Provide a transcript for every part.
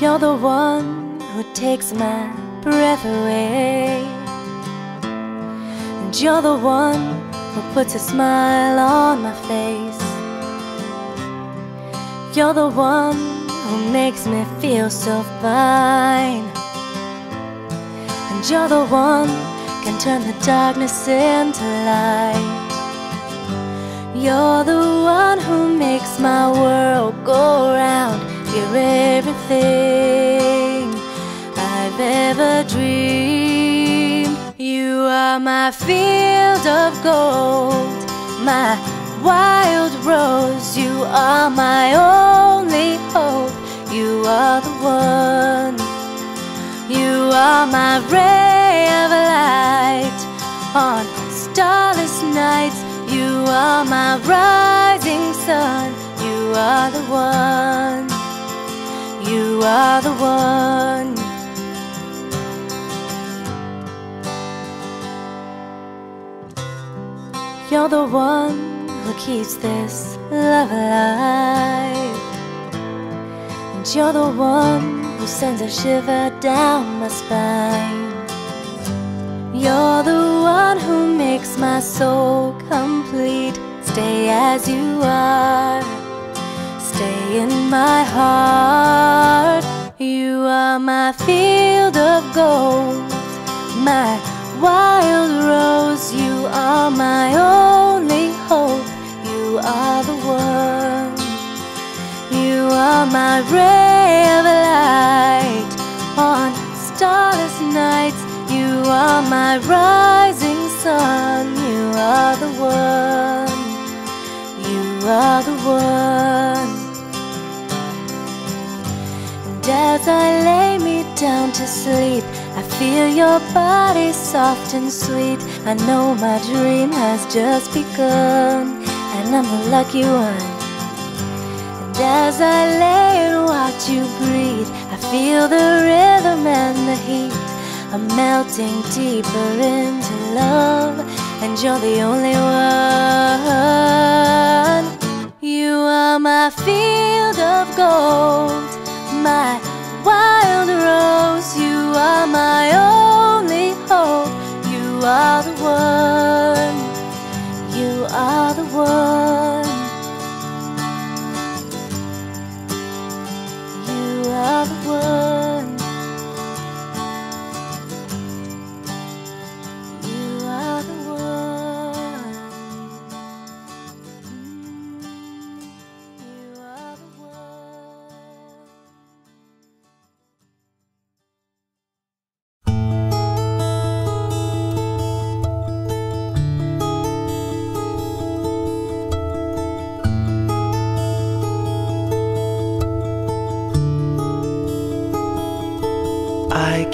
You're the one who takes my breath away. And you're the one who puts a smile on my face. You're the one who makes me feel so fine. And you're the one who can turn the darkness into light. You're the one who makes my world go round. You're everything I've ever dreamed. You are my field of gold, my wild rose. You are my only hope. You are the one. You are my ray of light on starless nights. You are my rising sun. You are the one. You are the one. You're the one who keeps this love alive. And you're the one who sends a shiver down my spine. You're the one who makes my soul complete. Stay as you are, stay in my heart. You are my field of gold, my wild rose. You are my only hope. You are the one. You are my ray of light on starless nights. You are my rising sun. You are the one. You are the one. Down to sleep, I feel your body soft and sweet. I know my dream has just begun, and I'm the lucky one. And as I lay and watch you breathe, I feel the rhythm and the heat. I'm melting deeper into love, and you're the only one. You are my field of gold, my wild rose. You are my only hope. You are the one. You are the one.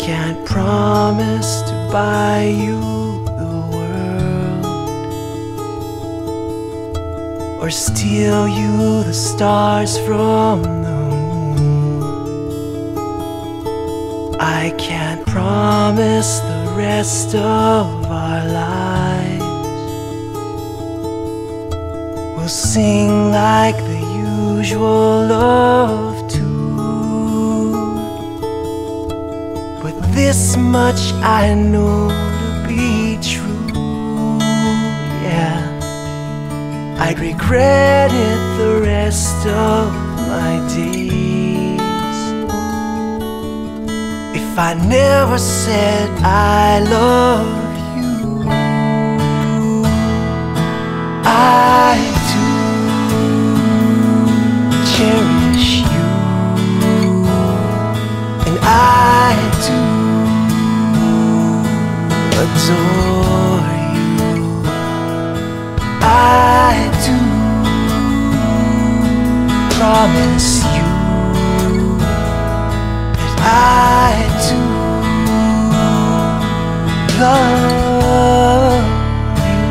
Can't promise to buy you the world or steal you the stars from the moon. I can't promise the rest of our lives. We'll sing like the usual love tune. This much I know to be true, yeah. I'd regret it the rest of my days if I never said I love you. I promise you that I do love you.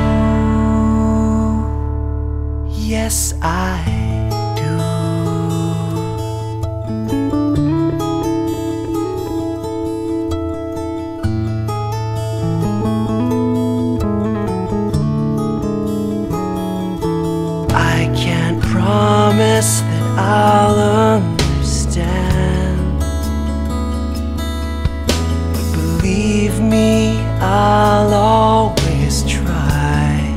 Yes, I do. I I'll understand. But believe me, I'll always try.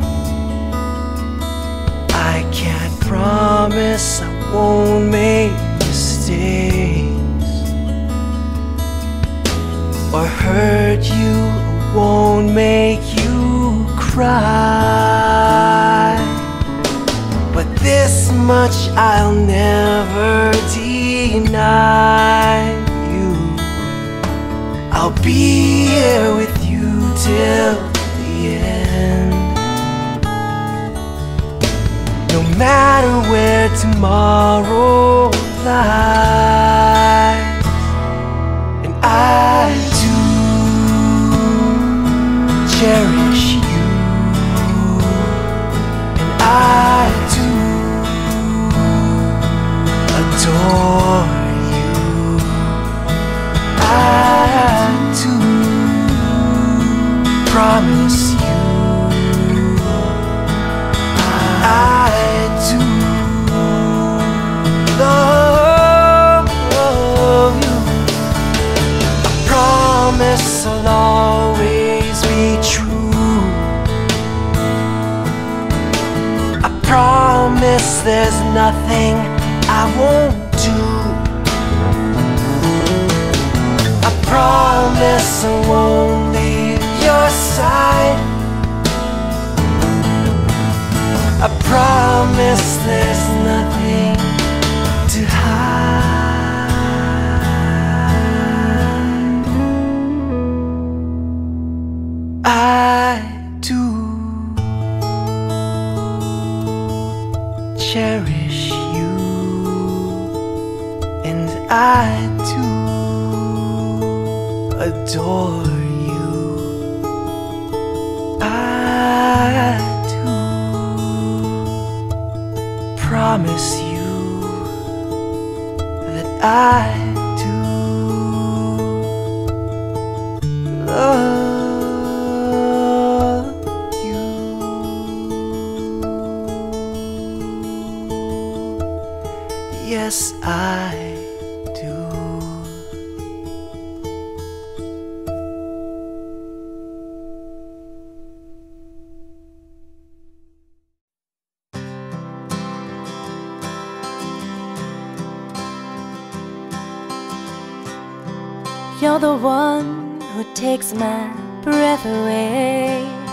I can't promise I won't make mistakes or hurt you, won't make you cry. Much I'll never deny you. I'll be here with you till the end. No matter where tomorrow lies, I'll always be true. I promise there's nothing I won't do. I promise I won't leave your side. I promise there's I do adore you. I do promise you that I You're the one who takes my breath away.